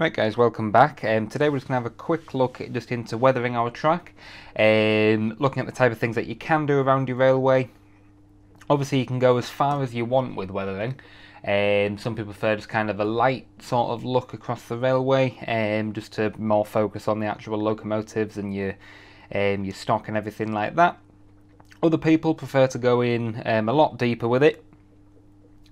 Right guys, welcome back. Um, today we're just going to have a quick look just into weathering our track, um, looking at the type of things that you can do around your railway. Obviously you can go as far as you want with weathering. Um, some people prefer just kind of a light sort of look across the railway, um, just to more focus on the actual locomotives and your, um, your stock and everything like that. Other people prefer to go in um, a lot deeper with it,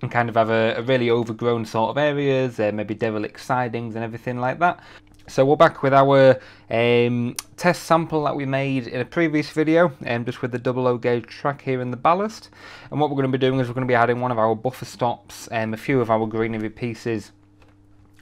and kind of have a, a really overgrown sort of areas, uh, maybe derelict sidings and everything like that. So we're back with our um, test sample that we made in a previous video, um, just with the double O gauge track here in the ballast. And what we're going to be doing is we're going to be adding one of our buffer stops, and um, a few of our greenery pieces,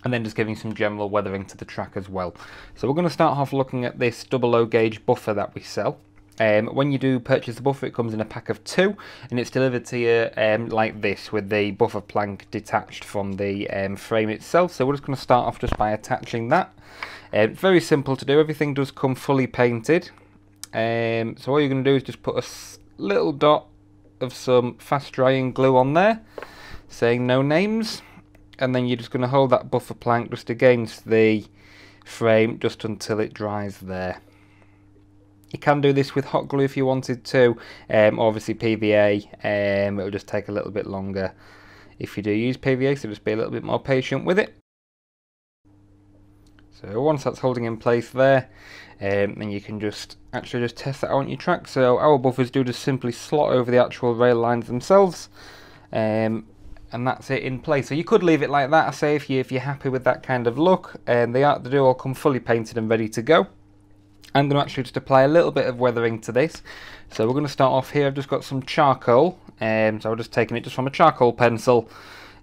and then just giving some general weathering to the track as well. So we're going to start off looking at this double O gauge buffer that we sell. Um, when you do purchase the buffer, it comes in a pack of two, and it's delivered to you um, like this, with the buffer plank detached from the um, frame itself. So we're just going to start off just by attaching that. Um, very simple to do. Everything does come fully painted. Um, so all you're going to do is just put a little dot of some fast drying glue on there, saying no names, and then you're just going to hold that buffer plank just against the frame just until it dries there. You can do this with hot glue if you wanted to, um, obviously PVA, um, it'll just take a little bit longer if you do use PVA, so just be a little bit more patient with it. So once that's holding in place there, um, then you can just actually just test that out on your track. So our buffers do just simply slot over the actual rail lines themselves, um, and that's it in place. So you could leave it like that, I say, if, you, if you're happy with that kind of look. And they, are, they do all come fully painted and ready to go. I'm going to actually just apply a little bit of weathering to this. So we're going to start off here. I've just got some charcoal. Um, so I'm just taking it just from a charcoal pencil.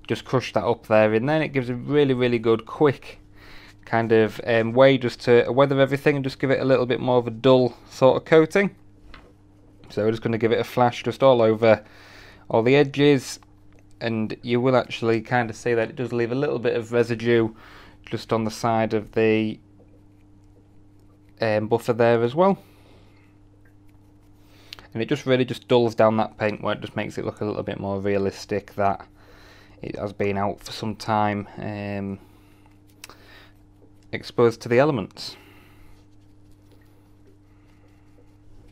Just crush that up there and then it gives a really, really good quick kind of um, way just to weather everything and just give it a little bit more of a dull sort of coating. So we're just going to give it a flash just all over all the edges and you will actually kind of see that it does leave a little bit of residue just on the side of the um, buffer there as well. And it just really just dulls down that paintwork, just makes it look a little bit more realistic that it has been out for some time um, exposed to the elements.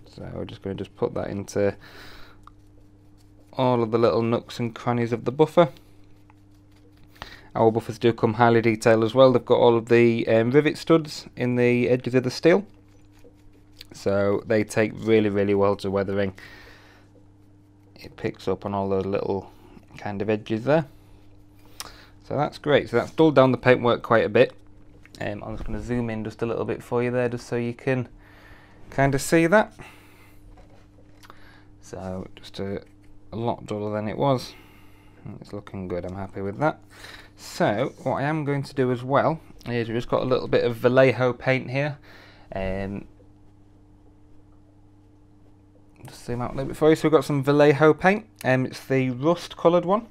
So we're just going to just put that into all of the little nooks and crannies of the buffer. Our buffers do come highly detailed as well. They've got all of the um, rivet studs in the edges of the steel. So they take really, really well to weathering. It picks up on all those little kind of edges there. So that's great. So that's dulled down the paintwork quite a bit. Um, I'm just going to zoom in just a little bit for you there just so you can kind of see that. So just a, a lot duller than it was. It's looking good, I'm happy with that. So, what I am going to do as well is we've just got a little bit of Vallejo paint here. Um, just zoom out a little bit for you. So we've got some Vallejo paint. Um, it's the rust coloured one.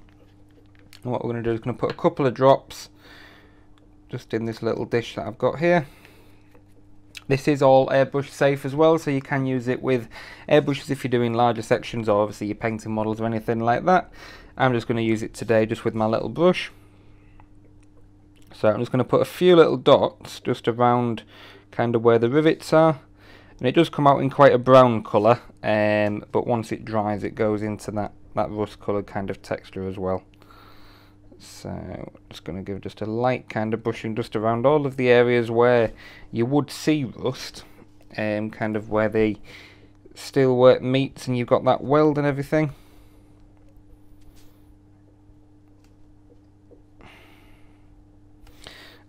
And what we're going to do is going to put a couple of drops just in this little dish that I've got here. This is all airbrush safe as well, so you can use it with airbrushes if you're doing larger sections or obviously you're painting models or anything like that. I'm just going to use it today just with my little brush. So I'm just going to put a few little dots just around kind of where the rivets are. And it does come out in quite a brown colour, um, but once it dries it goes into that, that rust coloured kind of texture as well. So just going to give just a light kind of brushing just around all of the areas where you would see rust, um, kind of where the steelwork meets and you've got that weld and everything.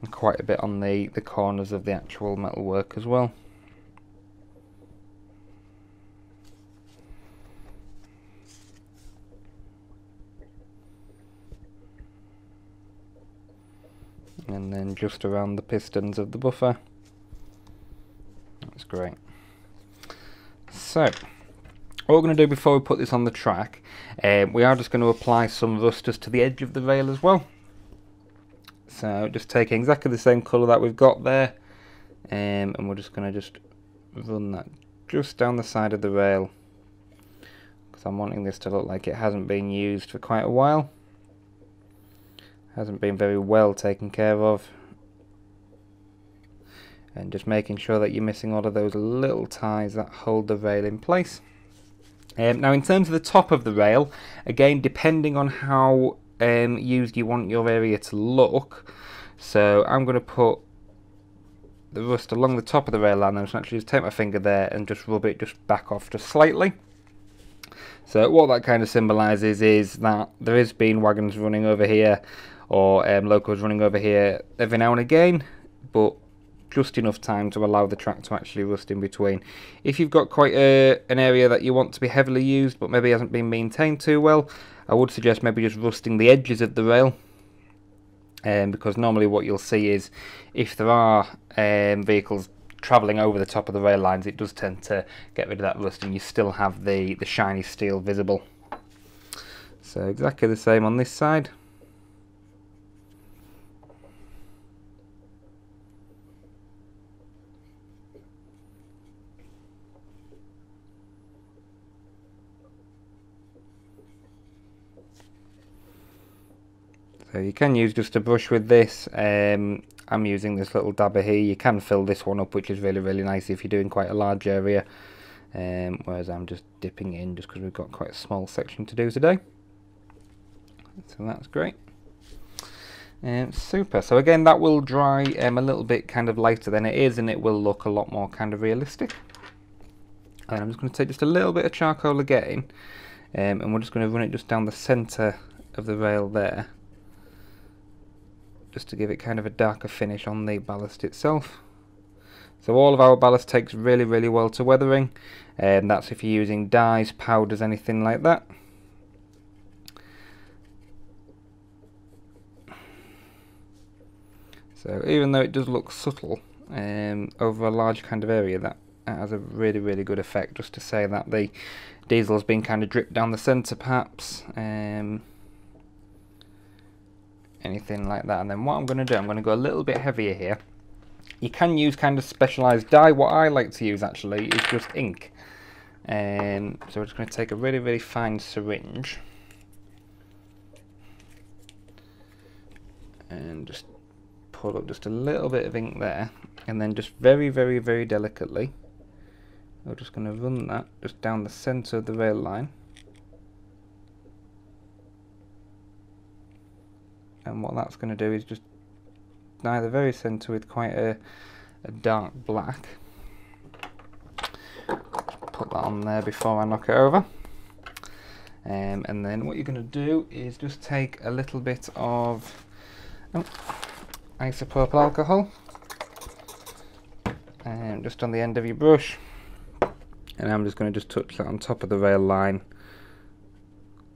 And quite a bit on the, the corners of the actual metalwork as well. And then just around the pistons of the buffer. That's great. So, what we're going to do before we put this on the track, um, we are just going to apply some rusters to the edge of the rail as well. So just taking exactly the same colour that we've got there um, and we're just going to just run that just down the side of the rail because I'm wanting this to look like it hasn't been used for quite a while. Hasn't been very well taken care of. and just making sure that you're missing all of those little ties that hold the rail in place. Um, now in terms of the top of the rail, again depending on how um, used you want your area to look, so I'm going to put the rust along the top of the rail line, I'm just actually just take my finger there and just rub it just back off just slightly. So what that kind of symbolises is that there is been wagons running over here or um, locos running over here every now and again, but just enough time to allow the track to actually rust in between. If you've got quite a, an area that you want to be heavily used but maybe hasn't been maintained too well, I would suggest maybe just rusting the edges of the rail um, because normally what you'll see is if there are um, vehicles travelling over the top of the rail lines it does tend to get rid of that rust and you still have the, the shiny steel visible. So exactly the same on this side. So you can use just a brush with this. Um, I'm using this little dabber here. You can fill this one up, which is really, really nice if you're doing quite a large area. Um, whereas I'm just dipping in just because we've got quite a small section to do today. So that's great. Um, super. So again, that will dry um, a little bit kind of lighter than it is, and it will look a lot more kind of realistic. And I'm just going to take just a little bit of charcoal again, um, and we're just going to run it just down the centre of the rail there just to give it kind of a darker finish on the ballast itself. So all of our ballast takes really really well to weathering and that's if you're using dyes, powders, anything like that. So even though it does look subtle um, over a large kind of area that has a really really good effect just to say that the diesel has been kind of dripped down the centre perhaps um, anything like that. And then what I'm going to do, I'm going to go a little bit heavier here. You can use kind of specialised dye. What I like to use actually is just ink. Um, so we're just going to take a really, really fine syringe. And just pull up just a little bit of ink there. And then just very, very, very delicately, we're just going to run that just down the centre of the rail line. And what that's going to do is just dye the very centre with quite a, a dark black. Put that on there before I knock it over. Um, and then what you're going to do is just take a little bit of oh, isopropyl alcohol and um, just on the end of your brush. And I'm just going to just touch that on top of the rail line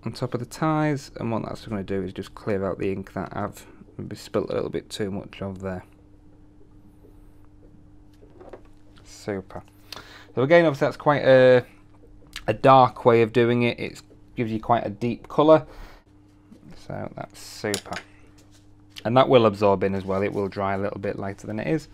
on top of the ties and what that's going to do is just clear out the ink that I've spilt a little bit too much of there. Super. So again obviously that's quite a, a dark way of doing it, it gives you quite a deep colour so that's super. And that will absorb in as well, it will dry a little bit lighter than it is.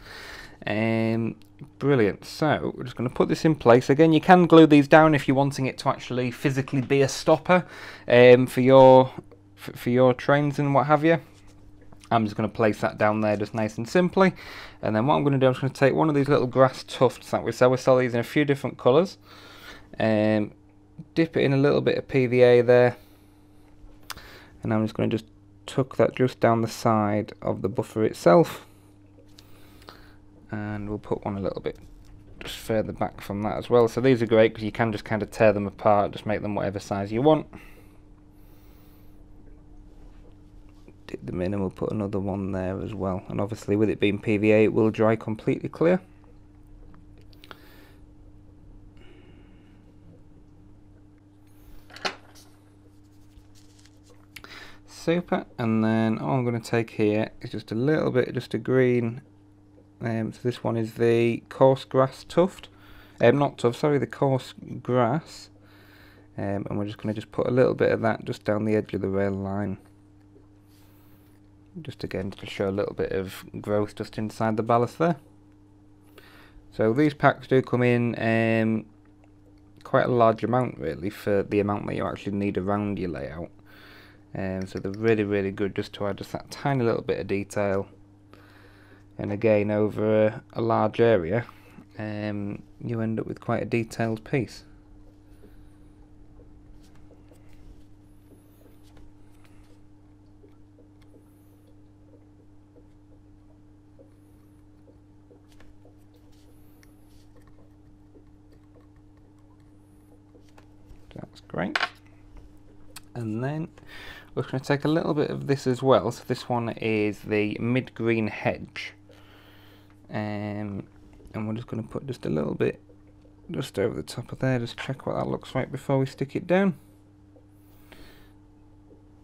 Um, brilliant. So we're just going to put this in place. Again, you can glue these down if you're wanting it to actually physically be a stopper um, for your for your trains and what have you. I'm just going to place that down there just nice and simply. And then what I'm going to do, I'm just going to take one of these little grass tufts that we sell. We sell these in a few different colours. Um, dip it in a little bit of PVA there. And I'm just going to just tuck that just down the side of the buffer itself and we'll put one a little bit just further back from that as well. So these are great because you can just kind of tear them apart, just make them whatever size you want. Dip them in and we'll put another one there as well. And obviously with it being PVA it will dry completely clear. Super, and then all I'm going to take here is just a little bit, just a green um, so this one is the coarse grass tuft. Um, not tuft, sorry, the coarse grass. Um, and we're just going to just put a little bit of that just down the edge of the rail line. Just again to show a little bit of growth just inside the ballast there. So these packs do come in um, quite a large amount really for the amount that you actually need around your layout. Um, so they're really really good just to add just that tiny little bit of detail and again over a, a large area um, you end up with quite a detailed piece. That's great. And then we're going to take a little bit of this as well. So this one is the mid-green hedge. Um, and we're just going to put just a little bit just over the top of there. Just check what that looks like before we stick it down.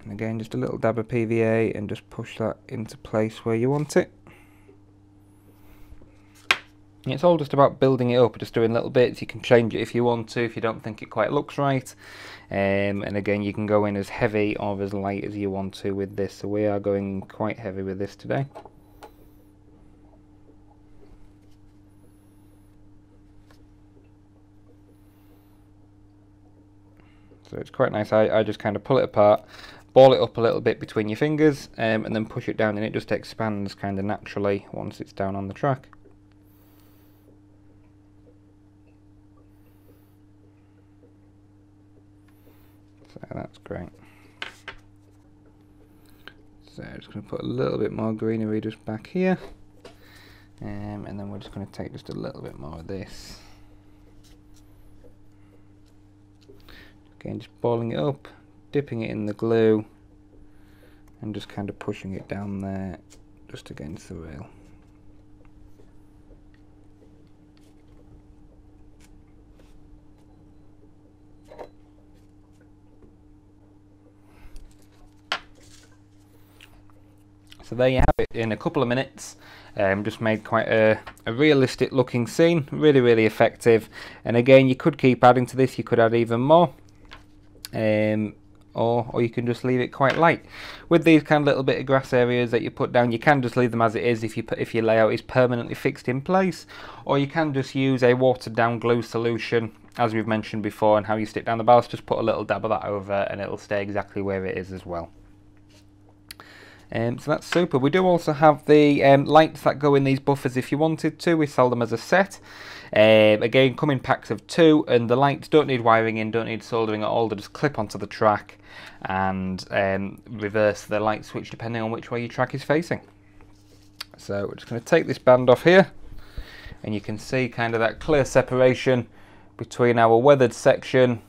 And again, just a little dab of PVA and just push that into place where you want it. It's all just about building it up, just doing little bits. You can change it if you want to, if you don't think it quite looks right. Um, and again, you can go in as heavy or as light as you want to with this. So we are going quite heavy with this today. So it's quite nice. I, I just kind of pull it apart, ball it up a little bit between your fingers, um, and then push it down, and it just expands kind of naturally once it's down on the track. So that's great. So I'm just going to put a little bit more greenery just back here. Um, and then we're just going to take just a little bit more of this. Again, just balling it up, dipping it in the glue, and just kind of pushing it down there, just against the rail. So there you have it in a couple of minutes. Um, just made quite a, a, realistic looking scene, really really effective and again you could keep adding to this, you could add even more um, or, or you can just leave it quite light. With these kind of little bit of grass areas that you put down, you can just leave them as it is if you put, if your layout is permanently fixed in place, or you can just use a watered down glue solution, as we've mentioned before, and how you stick down the ballast, just put a little dab of that over and it'll stay exactly where it is as well. Um, so that's super. We do also have the um, lights that go in these buffers if you wanted to. We sell them as a set. Um, again, come in packs of two, and the lights don't need wiring in, don't need soldering at all. They just clip onto the track and um, reverse the light switch depending on which way your track is facing. So we're just going to take this band off here, and you can see kind of that clear separation between our weathered section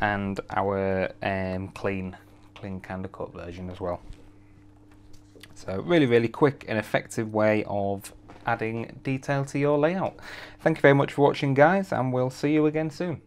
and our um, clean clean version as well. So really, really quick and effective way of adding detail to your layout. Thank you very much for watching guys and we'll see you again soon.